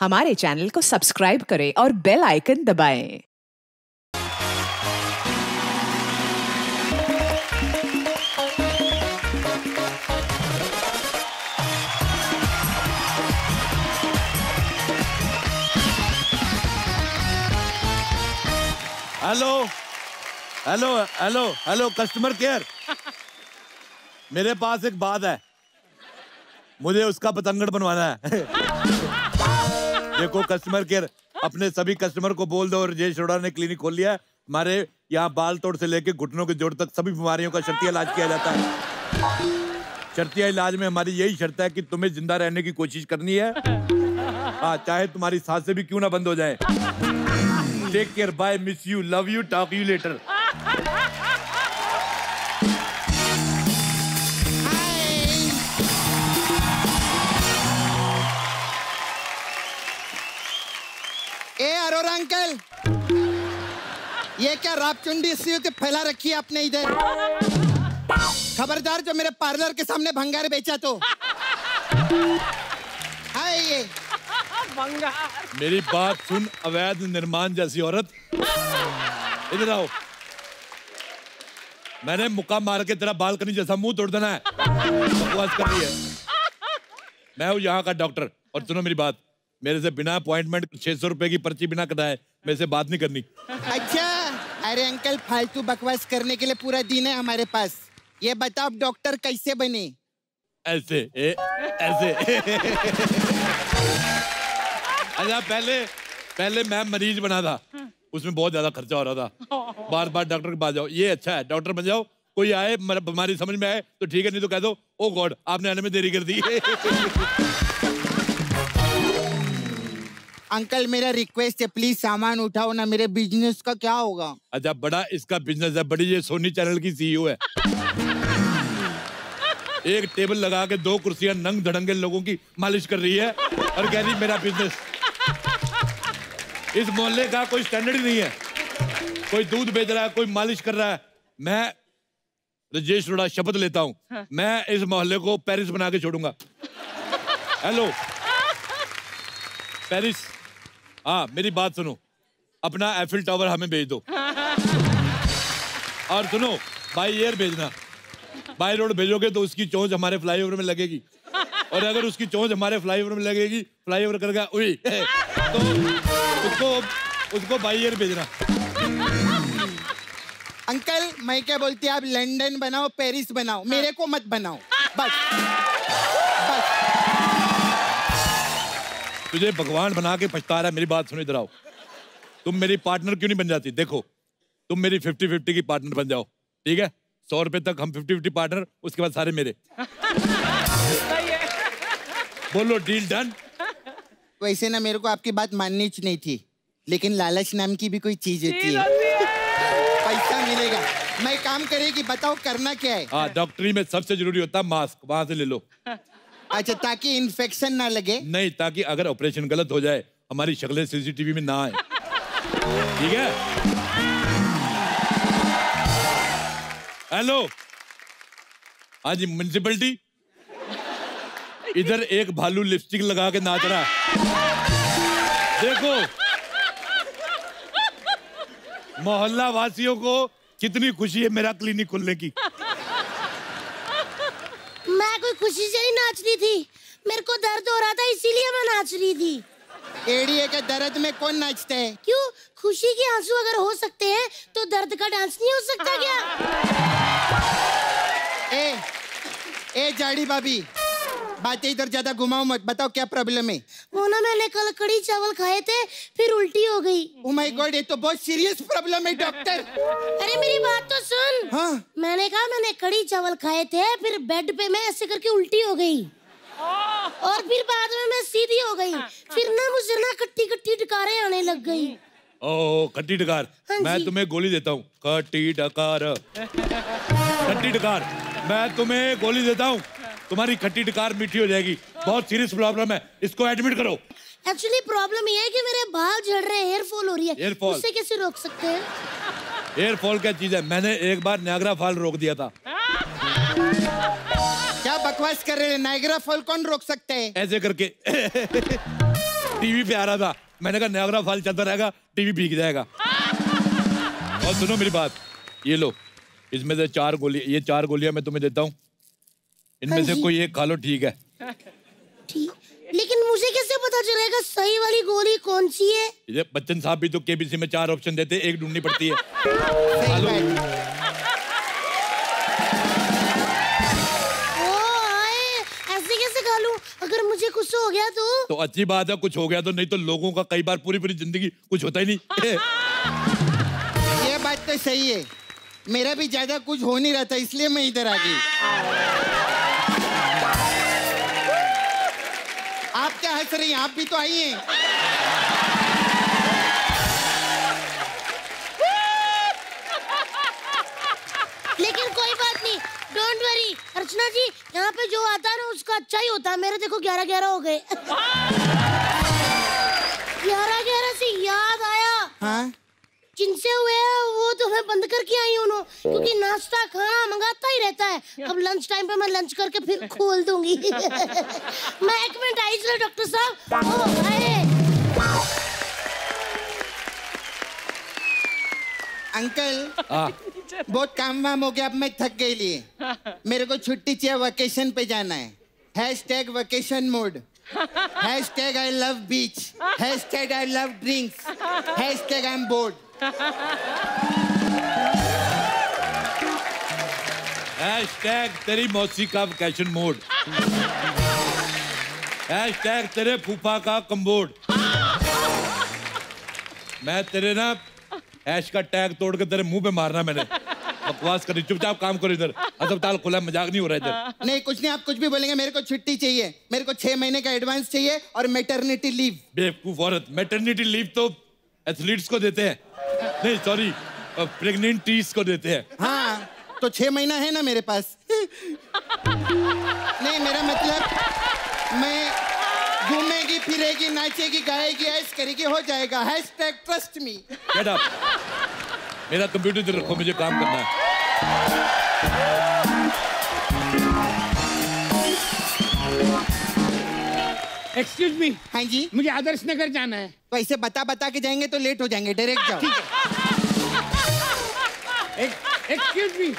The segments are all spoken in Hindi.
हमारे चैनल को सब्सक्राइब करें और बेल आइकन दबाएँ। Hello hello hello hello customer care मेरे पास एक बात है। मुझे उसका पतंगड़ बनवाना है। देखो कस्टमर केयर अपने सभी कस्टमर को बोल दो राजेश अरोड़ा ने क्लिनिक खोल लिया हमारे यहाँ बाल तोड़ से लेके घुटनों के जोड़ तक सभी बीमारियों का शर्तिया इलाज किया जाता है। शर्तिया इलाज में हमारी यही शर्त है कि तुम्हें ज़िंदा रहने की कोशिश करनी है। हाँ चाहे तुम्हारी साँसें भी क्यों ना बंद हो जाए। Take care bye miss you love you talk you later क्या रापचुंडी इसी के फैला रखी है आपने इधर? खबरदार जो मेरे पार्लर के सामने भंगार बेचा तो। हाय ये। मेरी बात सुन अवैध निर्माण जैसी औरत। इधर आओ। मैंने मुक्का मार के तेरा बालकनी जैसा मुँह तोड़ देना है। बकवास कर रही है। मैं हूँ यहाँ का डॉक्टर और सुनो मेरी बात। मेरे से बिना अपॉइंटमेंट छह सौ रुपए की पर्ची बिना कटाए मेरे से बात नहीं करनी। अच्छा अरे अंकल फालतू बकवास करने के लिए पूरा दिन है हमारे पास। ये बताओ आप डॉक्टर कैसे बने? ऐसे ए, ऐसे। अच्छा पहले पहले मैं मरीज़ बना था। उसमें बहुत ज़्यादा खर्चा हो रहा था। बार बार डॉक्टर के पास जाओ। ये अच्छा है डॉक्टर बन जाओ। कोई आए मर- बीमारी समझ में आए तो ठीक है नहीं तो कह दो ओ गॉड आपने आने में देरी कर दी। अंकल मेरा रिक्वेस्ट है प्लीज़ सामान उठाओ ना मेरे बिज़नेस का क्या होगा? अच्छा बड़ा इसका बिज़नेस है बड़ी ये सोनी चैनल की सीईओ है। एक टेबल लगा के दो कुर्सियाँ नंग धड़ंगे लोगों की मालिश कर रही है और कह रही मेरा बिज़नेस इस मोहल्ले का कोई स्टैंडर्ड ही नहीं है। कोई दूध बेच रहा है कोई मालिश कर रहा है। मैं राजेश रोड़ा शपथ लेता हूँ। मैं इस मोहल्ले को पेरिस बना के छोड़ूँगा। हेलो पेरिस हाँ मेरी बात सुनो। अपना एफिल टावर हमें भेज दो। और सुनो बाई एयर भेजना। बाई रोड भेजोगे तो उसकी चोंच हमारे फ्लाईओवर में लगेगी। और अगर उसकी चोंच हमारे फ्लाईओवर में लगेगी फ्लाईओवर कर गया उई तो उसको उसको बाई एयर भेजना। अंकल मैं क्या बोलती आप लंदन बनाओ पेरिस बनाओ मेरे को मत बनाओ बस बस। तुझे भगवान बना के पछता रहा है मेरी बात सुनो इधर आओ। तुम मेरी पार्टनर क्यों नहीं बन जाती? देखो तुम मेरी फिफ्टी फिफ्टी की पार्टनर बन जाओ ठीक है? सौ रुपए तक हम फिफ्टी फिफ्टी पार्टनर उसके बाद सारे मेरे। बोलो डील डन वैसे ना मेरे को आपकी बात माननी नहीं थी लेकिन लालच नाम की भी कोई चीज़ होती है। पैसा मिलेगा। मैं काम करेगी बताओ करना क्या है? हाँ डॉक्टरी में सबसे ज़रूरी होता है मास्क वहाँ से ले लो। अच्छा ताकि इन्फेक्शन ना लगे? नहीं, ताकि अगर ऑपरेशन गलत हो जाए, हमारी शक्लें सीसीटीवी में ना आए। ठीक है? हेलो हाँ जी म्यूनसिपलिटी इधर एक भालू लिपस्टिक लगा के नाच रहा देखो मोहल्ला वासियों को कितनी खुशी है मेरा क्लिनिक खुलने की। कोई खुशी से नहीं नाच रही थी। मेरे को दर्द हो रहा था इसीलिए मैं नाच रही थी। एड़िए के दर्द में कौन नाचते है? क्यों? खुशी के आँसू अगर हो सकते हैं तो दर्द का डांस नहीं हो सकता क्या? ए ए जाड़ी भाभी बातें इधर ज़्यादा घुमाओ मत। बताओ क्या प्रॉब्लम है? वो ना मैंने कल कड़ी चावल खाए थे फिर उल्टी हो गई। ओ माय गॉड ये तो बहुत सीरियस प्रॉब्लम है डॉक्टर अरे मेरी बात तो सुन। हाँ। मैंने कहा मैंने कड़ी चावल खाए थे फिर बेड पे मैं ऐसे करके उल्टी हो गई। और फिर बाद में मैं सीधी हो गई। फिर ना मुझे ना कट्टी कट्टी टकारे आने लग गई। ओ कट्टी डकार। हाँ मैं। तुम्हें गोली देता हूँ। खट्टी डकार। खट्टी डकार। मैं तुम्हें गोली देता हूँ। तुम्हारी खट्टी डकार मीठी हो जाएगी। बहुत सीरियस प्रॉब्लम है। इसको एडमिट करो। एक्चुअली प्रॉब्लम ये है कि मेरे बाल झड़ रहे हैं हेयर फॉल हो रही है? उससे कैसे रोक सकते हैं? एयर फॉल क्या चीज़ है? मैंने एक बार न्यागरा फॉल रोक दिया था। क्या बकवास कर रहे हैं? नाइग्रा फॉल कौन रोक सकते हैं? ऐसे करके। टीवी पे आ रहा था। मैंने कहा नयागरा फॉल चलता रहेगा टीवी भीग जाएगा। और सुनो मेरी बात। ये लो इसमें से चार गोली ये चार गोलियाँ मैं तुम्हें देता हूँ। इनमें हाँ से कोई एक खा लो ठीक है। ठीक। लेकिन मुझे कैसे पता चलेगा सही वाली गोली कौन सी है? ये बच्चन साहब भी तो केबीसी में चार ऑप्शन देते एक ढूंढनी पड़ती है। हेलो। अगर मुझे कुछ हो गया तो? तो अच्छी बात है कुछ हो गया तो नहीं तो लोगों का कई बार पूरी पूरी ज़िंदगी कुछ होता ही नहीं। ये बात तो सही है। मेरा भी ज़्यादा कुछ हो नहीं रहा था इसलिए मैं इधर आ गई। आप क्या हंस रही हैं आप भी तो आई हैं। लेकिन कोई बात नहीं। डोंट वरी अर्चना जी यहाँ पे जो आता है ना उसका अच्छा ही होता है। मेरे देखो ग्यारह ग्यारह हो गए। जिनसे हुए हैं वो तो मैं बंद करके आई हूँ क्योंकि नाश्ता खाना मंगाता ही रहता है। अब लंच टाइम पे मैं लंच करके फिर खोल दूँगी। मैं एक मिनट आई चलो डॉक्टर साहब। ओ आए। अंकल हाँ। बहुत काम वाम हो गया अब मैं थक गई लिए। मेरे को छुट्टी चाहिए वेकेशन पे जाना है। Hash tag vacation mode hash tag I love beach hash tag I love drinks hash tag I am bored hashtag तेरी मौसी का वैकेशन मोड हैशटैग तेरे फूफा का कम्बोर्ड मैं तेरे ना ऐश का टैग तोड़ के तेरे मुँह पे मारना मैंने. बकवास करी चुपचाप काम करो इधर. अस्पताल खुला मज़ाक नहीं हो रहा इधर. नहीं कुछ नहीं आप कुछ भी बोलेंगे मेरे को छुट्टी चाहिए. मेरे को छह महीने का एडवांस चाहिए और मेटर्निटी लीव बेवकूफ़ औरत मैटरनिटी लीव तो एथलीट्स को देते हैं। नहीं सॉरी प्रेग्नेंटीज को देते हैं। हाँ तो छह महीना है ना मेरे पास। नहीं मेरा मतलब मैं घूमेगी फिरेगी नाचेगी गाएगी ऐश करेगी हो जाएगा। Hash tag trust me get up मेरा कंप्यूटर रखो मुझे काम करना है। एक्सक्यूज मी हाँ जी। मुझे आदर्श नगर जाना है। तो ऐसे बता बता के जाएँगे तो लेट हो जाएँगे डायरेक्ट जाओ। एक्सक्यूज मी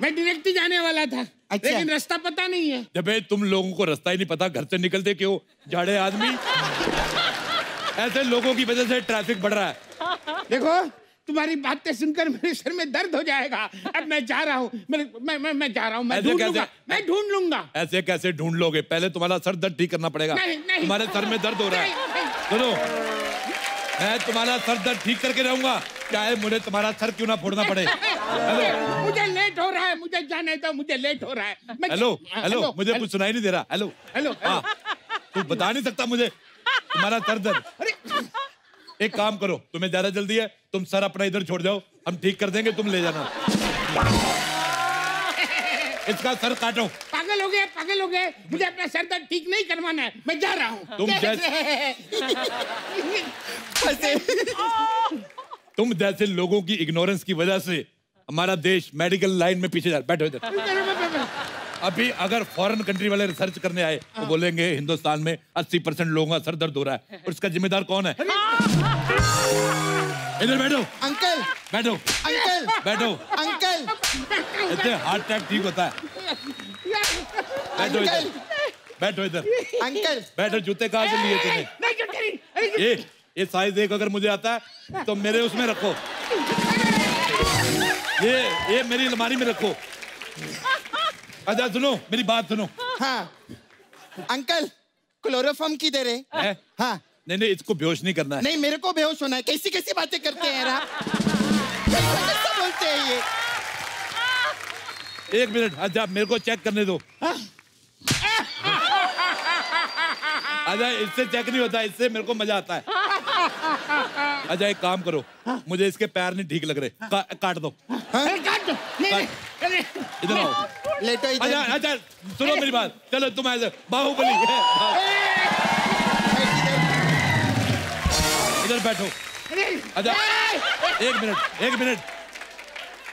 मैं डायरेक्ट ही जाने वाला था अच्छा। लेकिन रास्ता पता नहीं है। जब तुम लोगों को रास्ता ही नहीं पता घर से निकलते क्यों? जाड़े आदमी। ऐसे लोगों की वजह से ट्रैफ़िक बढ़ रहा है। देखो तुम्हारी बातें सुनकर मेरे सिर में दर्द हो जाएगा। अब मैं जा रहा हूँ। मैं मैं मैं, मैं जा रहा हूँ। मैं ढूंढ लूँगा। मैं ढूंढ लूँगा। ऐसे कैसे ढूंढ लोगे? पहले तुम्हारा सर दर्द ठीक करना पड़ेगा। नहीं, नहीं। तुम्हारे सर में दर्द हो रहा है। सुनो। मैं तुम्हारा सर दर्द ठीक करके रहूँगा। चाहे मुझे तुम्हारा सर क्यों ना फोड़ना पड़े। हेलो मुझे लेट हो रहा है। मुझे जाने दो। मुझे लेट हो रहा है। हेलो हेलो मुझे कुछ सुनाई नहीं दे रहा। हेलो हेलो हाँ। तू बता नहीं सकता मुझे। तुम्हारा सर दर्द। एक काम करो तुम्हें ज़्यादा जल्दी है तुम सर अपना इधर छोड़ जाओ हम ठीक कर देंगे तुम ले जाना। इसका सर काटो। पागल हो गए पागल हो गए मुझे अपना सर दर्द ठीक नहीं करवाना है मैं जा रहा हूँ। तुम जैसे तुम जैसे लोगों की इग्नोरेंस की वजह से हमारा देश मेडिकल लाइन में पीछे जा बैठो इधर। अभी अगर फॉरेन कंट्री वाले रिसर्च करने आए तो बोलेंगे हिंदुस्तान में 80 परसेंट लोगों का सर दर्द हो रहा है। और इसका जिम्मेदार कौन है? इधर बैठो। अंकल। बैठो। अंकल। बैठो। अंकल। इससे हार्ट अटैक ठीक होता है। बैठो इधर। बैठो इधर। अंकल। बैठो जूते कहाँ से लिए अरे ये ये साइज़ एक अगर मुझे आता है तो मेरे उसमें रखो। ये ये मेरी अलमारी में रखो। अच्छा सुनो मेरी बात सुनो। हाँ। अंकल क्लोरोफॉर्म किधर है है? हाँ। नहीं नहीं इसको बेहोश नहीं करना है। नहीं मेरे को बेहोश होना है। कैसी कैसी बातें करते हैं यार बोलते हैं ये? एक मिनट अच्छा मेरे को चेक करने दो। अच्छा इससे चेक नहीं होता इससे मेरे को मज़ा आता है। अच्छा एक काम करो। मुझे इसके पैर नहीं ठीक लग रहे। का, काट दो। अरे काट दो। नहीं नहीं अरे। इधर आओ। लेटो अच्छा इधर अच्छा सुनो मेरी बात चलो तुम ऐसे बाहुबली। है इधर बैठो। अच्छा एक मिनट एक मिनट।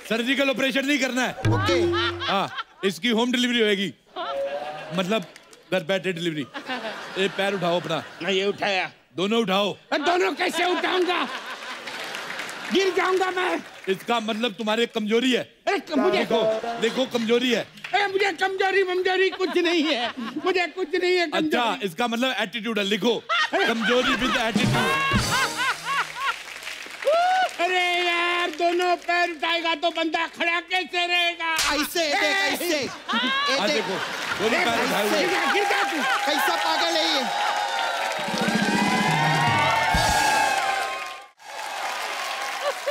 सर्जिकल ऑपरेशन नहीं करना है। ओके। हाँ इसकी होम डिलीवरी होएगी। मतलब घर बैठे डिलीवरी। एक पैर उठाओ अपना। मैं ये उठाया। दोनों उठाओ। दोनों कैसे उठाऊँगा? गिर जाऊँगा मैं। इसका मतलब तुम्हारी कमज़ोरी है। अरे मुझे देखो देखो कमज़ोरी है। अरे मुझे कमज़ोरी ममजोरी कुछ नहीं है। मुझे कुछ नहीं है अच्छा इसका मतलब एटीट्यूड है। लिखो कमज़ोरी विद एटीट्यूड अरे यार दोनों पैर उठाएगा तो बंदा खड़ा कैसे रहेगा? ऐसे देख ऐसे। ये हाँ देख दोनों पैर उठाए हुए गिर जा गिर जा तू। कैसा पागल है ये?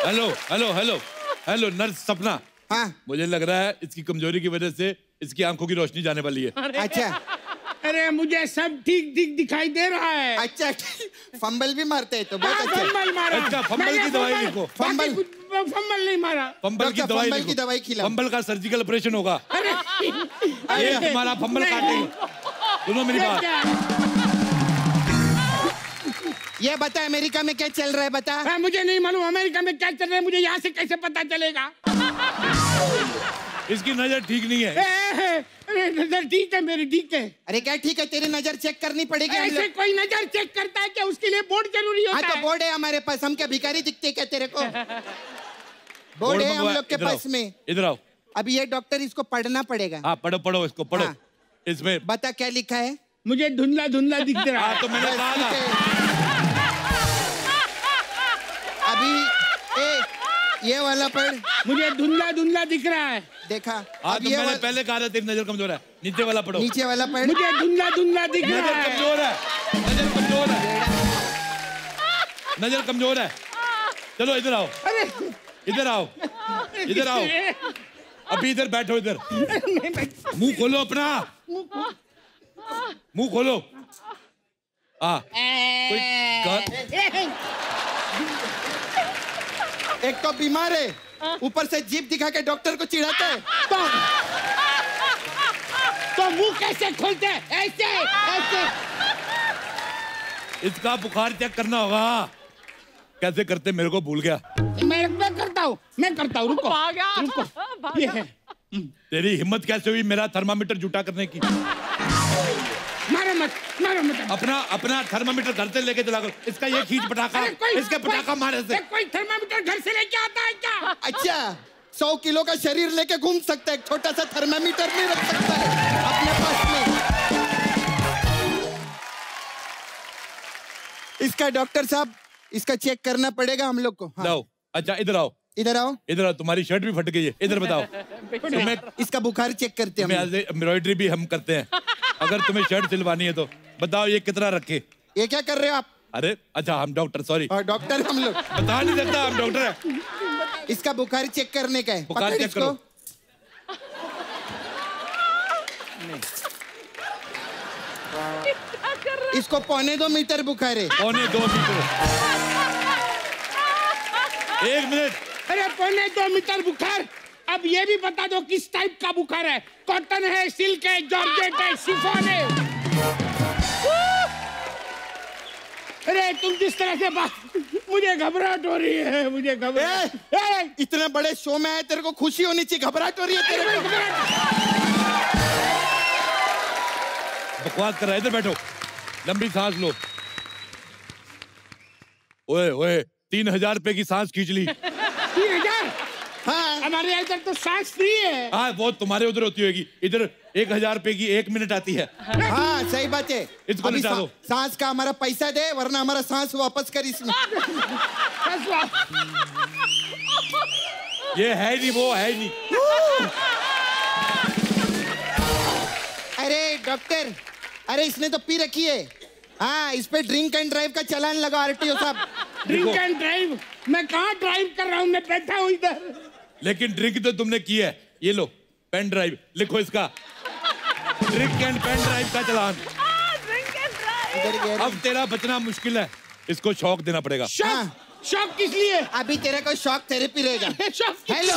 Hello hello hello hello nurse Sapna. हाँ। मुझे लग रहा है इसकी कमज़ोरी की वजह से इसकी आँखों की रोशनी जाने वाली है। अच्छा। अरे मुझे सब ठीक ठीक दिखाई दे रहा है। अच्छा फंबल भी मारते हैं तो बहुत हाँ, अच्छा। फंबल मारा। अच्छा, फंबल की दवाई लिखो। फंबल। फंबल नहीं मारा। फंबल की दवाई फंबल की दवाई खिलाओ। फंबल का सर्जिकल ऑपरेशन होगा। अरे। ये तुम्हारा फंबल काटेंगे। सुनो मेरी बात? ये बता अमेरिका में क्या चल रहा है बता। हाँ, मुझे नहीं मालूम अमेरिका में क्या चल रहा है मुझे यहाँ से कैसे पता चलेगा? इसकी नज़र ठीक नहीं है। ए, अरे नज़र ठीक है मेरी ठीक है। अरे क्या ठीक है तेरी नज़र चेक करनी पड़ेगी ऐसे कोई नज़र चेक करता है क्या? उसके लिए बोर्ड ज़रूरी हाँ होता तो बोर्ड है हमारे पास हम क्या भिखारी दिखते क्या तेरे को? बोर्ड है हम लोग के पास में। इधर आओ। अभी ये डॉक्टर इसको पढ़ना पड़ेगा। हाँ पढ़ो पढ़ो इसको पढ़ो। हाँ। इसमें बता क्या लिखा है? मुझे धुंधला धुंधला दिख रहा हाँ। है तो मैंने कहा ये वाला पढ़ मुझे धुंधला धुंधला दिख रहा है। देखा। हाँ अब तो ये मैंने वाला- पहले कहा था तेरी नज़र कमज़ोर है। नीचे वाला पढ़ो। नीचे वाला पढ़ मुझे धुंधला धुंधला दिख रहा नज़र है। कमज़ोर है। नज़र कमज़ोर है। नज़र कमज़ोर है। चलो इधर आओ। अरे। इधर आओ। इधर आओ। अभी इधर बैठो इधर। मुँह खोलो अपना। मुँह खोलो। हाँ। कोई एक तो बीमार है। ऊपर से जीप दिखा के डॉक्टर को चिढ़ाता है। तो तो मुँह कैसे खोलते ऐसे ऐसे। इसका बुखार चेक करना होगा। कैसे करते? मेरे को भूल गया। मैं मैं करता हूँ मैं करता हूँ रुको। रुको। ये है। तेरी हिम्मत कैसे हुई मेरा थर्मामीटर जुटा करने की? मत मारो मत अपना अपना थर्मामीटर घर से लेके चला करो। इसका ये खींच पटाखा इसके पटाखा मारे से। कोई थर्मामीटर घर से लेके आता है क्या? अच्छा सौ किलो का शरीर लेके घूम सकता है एक छोटा सा थर्मामीटर नहीं रख सकता है अपने पास में। इसका डॉक्टर साहब इसका चेक करना पड़ेगा हम लोग को। हाँ, अच्छा इधर आओ। इधर आओ। इधर आओ तुम्हारी शर्ट भी फट गई है। इधर बताओ। तुम्हें इसका बुखार चेक करते हैं एम्ब्रॉयडरी भी हम करते हैं। अगर तुम्हें शर्ट सिलवानी है तो बताओ ये कितना रखे? ये क्या कर रहे हो आप? अरे अच्छा हम डॉक्टर सॉरी डॉक्टर हम लोग। बता नहीं सकता हम डॉक्टर है। इसका बुखार चेक करने का है। बुखार चेक इसको। करो। इसको पौने दो मीटर बुखार है। पौने दो मीटर। एक मिनट। अरे पौने दो मीटर बुखार। अब ये भी बता दो किस टाइप का बुखार है? कॉटन है सिल्क है जॉर्जेट है शिफॉन है। अरे तुम जिस तरह से बात मुझे घबराहट हो रही है मुझे घबराहट इतने बड़े शो में आए तेरे को खुशी होनी चाहिए घबराहट हो रही है तेरे को। बकवास कर रहा है इधर बैठो। लंबी सांस लो। ओए ओए तीन हज़ार रुपए की सांस खींच ली। तीन हज़ार? हाँ। हमारे यहाँ इधर तो सांस फ्री है। हाँ वो तुम्हारे उधर होती होगी। इधर एक हज़ार रुपए की एक मिनट आती है। हाँ सही बात है। इसको अभी सा- दो। सांस का हमारा पैसा दे वरना हमारा सांस वापस कर इसमें ये है नहीं वो है नहीं। अरे डॉक्टर अरे इसने तो पी रखी है। हाँ इस पे ड्रिंक एंड ड्राइव का चलान लगा आरटीओ साहब। Drink and drive? मैं कहाँ ड्राइव कर रहा हूँ? मैं बैठा हूँ इधर। लेकिन ड्रिंक तो तुमने की है। ये लो पेन ड्राइव लिखो इसका। ड्रिंक एंड पेन ड्राइव का चलान। अब तेरा बचना मुश्किल है। इसको शौक देना पड़ेगा। शॉक? हाँ। किस लिए? अभी तेरे को शॉक थेरेपी रहेगा हेलो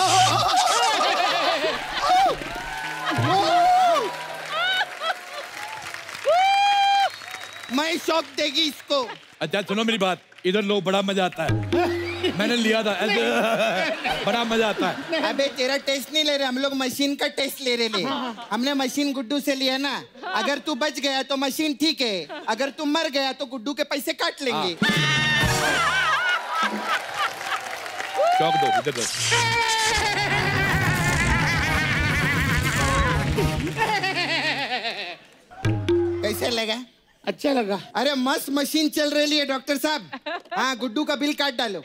मैं शॉक देगी इसको। अच्छा सुनो मेरी बात। इधर लोग बड़ा मज़ा आता है। मैंने लिया था। ऐसे बड़ा मज़ा आता है। अबे तेरा टेस्ट नहीं ले रहे हम लोग मशीन का टेस्ट ले रहे हमने मशीन गुड्डू से लिया ना। अगर तू बच गया तो मशीन ठीक है। अगर तू मर गया तो गुड्डू के पैसे काट लेंगे। चौक दो इधर दो। कैसे लगा? अच्छा लगा। अरे मस्त मशीन चल रही है डॉक्टर साहब। हाँ गुड्डू का बिल काट डालो।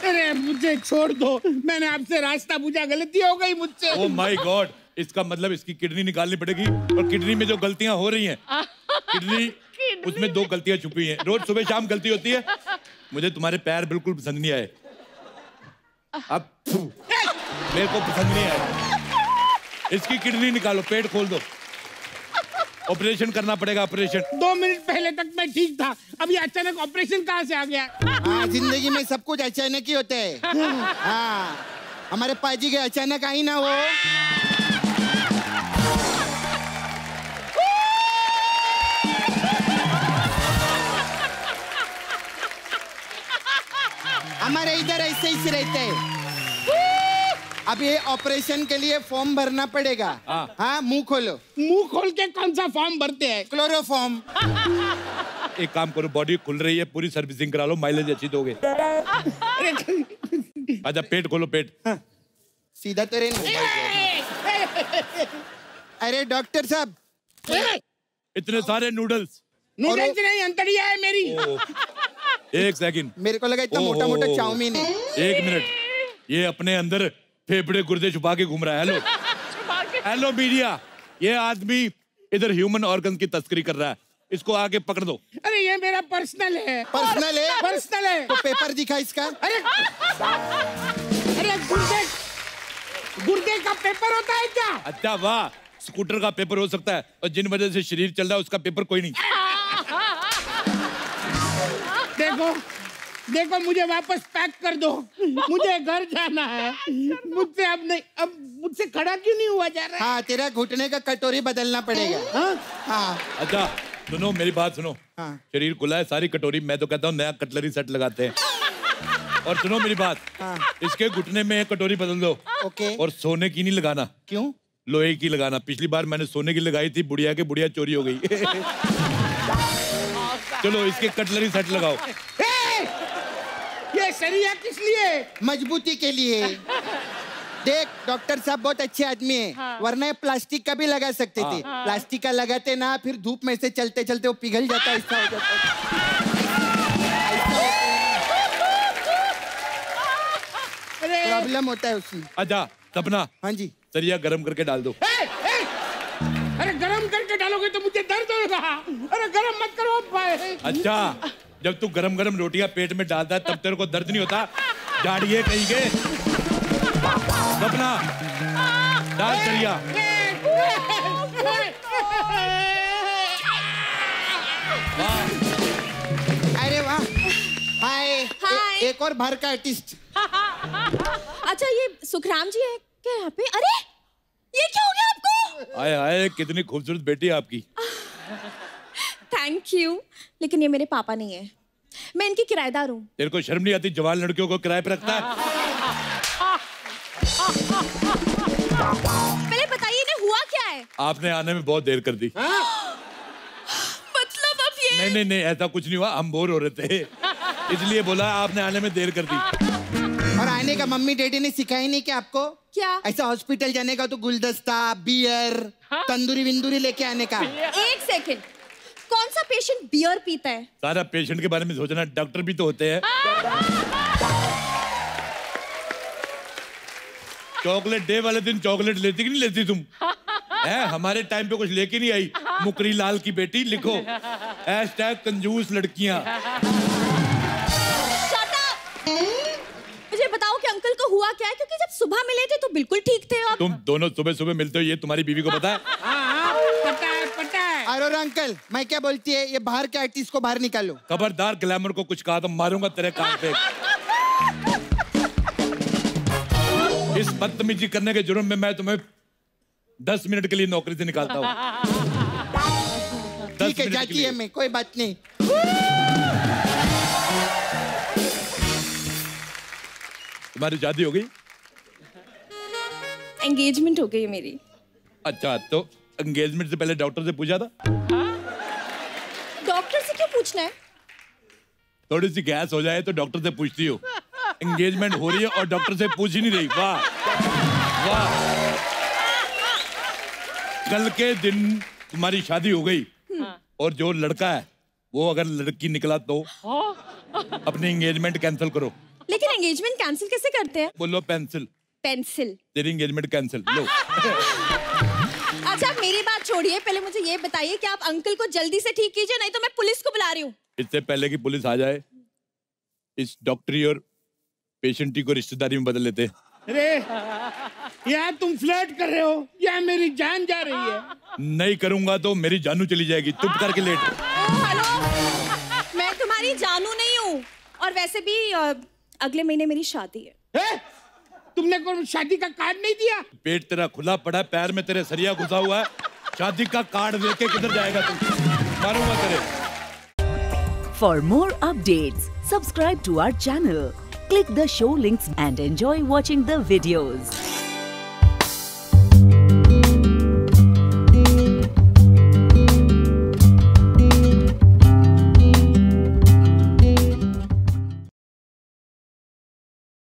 अरे मुझे छोड़ दो। मैंने आपसे रास्ता पूछा गलती हो गई मुझसे। ओ माय गॉड इसका मतलब इसकी किडनी निकालनी पड़ेगी और किडनी में जो गलतियाँ हो रही हैं किडनी उसमें दो गलतियाँ छुपी हैं। रोज सुबह शाम गलती होती है। मुझे तुम्हारे पैर बिल्कुल पसंद नहीं आए। अब मेरे को पसंद नहीं आए। इसकी किडनी निकालो पेट खोल दो। ऑपरेशन करना पड़ेगा ऑपरेशन दो मिनट पहले तक मैं ठीक था। अभी अचानक ऑपरेशन कहाँ से आ गया? हाँ ज़िंदगी में सब कुछ अचानक ही होता है। हाँ हमारे पाजी के अचानक आई ना वो हमारे इधर ऐसे ही रहते हैं। अब ये ऑपरेशन के लिए फॉर्म भरना पड़ेगा। हाँ। हाँ मुँह खोलो। मुँह खोल के कौन सा फॉर्म भरते हैं? क्लोरोफॉर्म एक काम करो बॉडी खुल रही है पूरी सर्विसिंग करा लो माइलेज अच्छी दोगे। अच्छा पेट खोलो पेट। सीधा तो अरे डॉक्टर साहब। इतने सारे नूडल्स नूडल्स नहीं अंतड़िया है मेरी। एक सेकंड मेरे को लगा इतना मोटा मोटा चाउमीन है। एक मिनट। ये अपने अंदर फेफड़े गुर्दे छुपा के घूम रहा है। हेलो हेलो मीडिया ये आदमी इधर ह्यूमन ऑर्गन की तस्करी कर रहा है। इसको आके पकड़ दो। अरे ये मेरा पर्सनल है। पर्सनल है? पर्सनल है। तो पेपर दिखा इसका। अरे अरे गुर्दे गुर्दे का पेपर होता है क्या? अच्छा वाह। स्कूटर का पेपर हो सकता है। और जिन वजह से शरीर चल रहा है उसका पेपर कोई नहीं। देखो मुझे वापस पैक कर दो। मुझे घर जाना है। मुझसे अब नहीं अब मुझसे खड़ा क्यों नहीं हुआ जा रहा है? हाँ तेरा घुटने का कटोरी बदलना पड़ेगा। हाँ? हाँ। अच्छा सुनो मेरी बात सुनो। हाँ। शरीर खुला है सारी कटोरी मैं तो कहता हूँ नया कटलरी सेट लगाते हैं। और सुनो मेरी बात। हाँ। इसके घुटने में कटोरी बदल दो। ओके। और सोने की नहीं लगाना। क्यों? लोहे की लगाना। पिछली बार मैंने सोने की लगाई थी बुढ़िया के बुढ़िया चोरी हो गई। चलो इसके कटलरी सेट लगाओ। सरिया किस लिए? मजबूती के लिए। देख डॉक्टर साहब बहुत अच्छे आदमी है हाँ। वरना ये प्लास्टिक का भी लगा सकते थे। हाँ। प्लास्टिक का लगाते ना फिर धूप में से चलते चलते वो पिघल जाता है ऐसा हो जाता है। प्रॉब्लम होता है उसमें। अच्छा सपना हाँ जी। सरिया गरम करके डाल दो। ए, ए! अरे गरम करके डालोगे तो मुझे दर्द होगा अरे गरम मत करो। अच्छा। जब तू गरम गरम रोटियाँ पेट में डालता है तब तेरे को दर्द नहीं होता। जाड़िए कहीं के। सपना डाल सरिया अरे वाह। हाय। हाय। एक और बाहर का आर्टिस्ट अच्छा ये सुखराम जी है क्या यहाँ पे? अरे ये क्या हो गया आपको? आए आए कितनी खूबसूरत बेटी है आपकी। थैंक यू लेकिन ये मेरे पापा नहीं है। मैं इनकी किराएदार हूँ। तेरे को शर्म नहीं आती? जवान लड़कियों को किराए पर रखता? है पहले बताइए इन्हें हुआ क्या है? आपने आने में बहुत देर कर दी। मतलब अब ये नहीं नहीं नहीं ऐसा कुछ नहीं हुआ। हम बोर हो रहे थे। इसलिए बोला आपने आने में देर कर दी। और आने का मम्मी डैडी ने सिखाया नहीं क्या आपको? क्या? ऐसा हॉस्पिटल जाने का तो गुलदस्ता बियर तंदूरी विंदूरी लेके आने का। एक सेकंड कौन सा पेशेंट बियर पीता है? सारा पेशेंट के बारे में सोचना डॉक्टर भी तो होते हैं। चॉकलेट डे वाले दिन चॉकलेट लेती कि नहीं लेती तुम? है हमारे टाइम पे कुछ लेके नहीं आई। मुकरी लाल की बेटी लिखो। हैश टैग कंजूस लड़कियाँ। मुझे बताओ कि अंकल को हुआ क्या है? क्योंकि जब सुबह मिले थे तो बिल्कुल ठीक थे और तुम दोनों सुबह सुबह मिलते हो ये तुम्हारी बीवी को पता है हाँ हाँ पता है पता है और अंकल मैं क्या बोलती है ये बाहर के आर्टिस्ट को बाहर निकालो। खबरदार ग्लैमर को कुछ कहा तो मारूँगा तेरे कान पे। इस बदतमीजी करने के जुर्म में मैं तुम्हें दस मिनट के लिए नौकरी से निकालता हूँ। ठीक है जाती है मैं कोई बात नहीं। तुम्हारी शादी हो गई? एंगेजमेंट हो गई मेरी। अच्छा तो? एंगेजमेंट से पहले डॉक्टर से पूछा था। डॉक्टर से क्यों पूछना है? थोड़ी सी गैस हो जाए तो डॉक्टर से पूछती हो। एंगेजमेंट हो रही है और डॉक्टर से पूछ ही नहीं रही। वाह। वाह। कल के दिन तुम्हारी शादी हो गई और जो लड़का है वो अगर लड़की निकला तो अपनी एंगेजमेंट कैंसिल करो। लेकिन एंगेजमेंट कैंसिल कैसे करते हैं? बोलो पेंसिल पेंसिल तेरी एंगेजमेंट कैंसिल लो। अच्छा मेरी बात छोड़िए पहले मुझे ये बताइए कि आप अंकल को जल्दी से ठीक कीजिए नहीं तो मैं पुलिस को बुला रही हूँ। इससे पहले कि पुलिस आ जाए इस डॉक्टरी और पेशेंटी को रिश्तेदारी में बदल लेते। अरे यहाँ तुम फ्लर्ट कर रहे हो या मेरी जान जा रही है। नहीं करूँगा तो मेरी जानू चली जाएगी चुप करके लेट। हेलो। मैं तुम्हारी जानू नहीं हूँ और वैसे भी अगले महीने मेरी शादी है। हैं? तुमने शादी का कार्ड नहीं दिया? पेट तेरा खुला पड़ा पैर में तेरे सरिया घुसा हुआ है। शादी का कार्ड लेके किधर जाएगा तुम मारूँगा तेरे। For more update subscribe to our channel click the show link and enjoy watching videos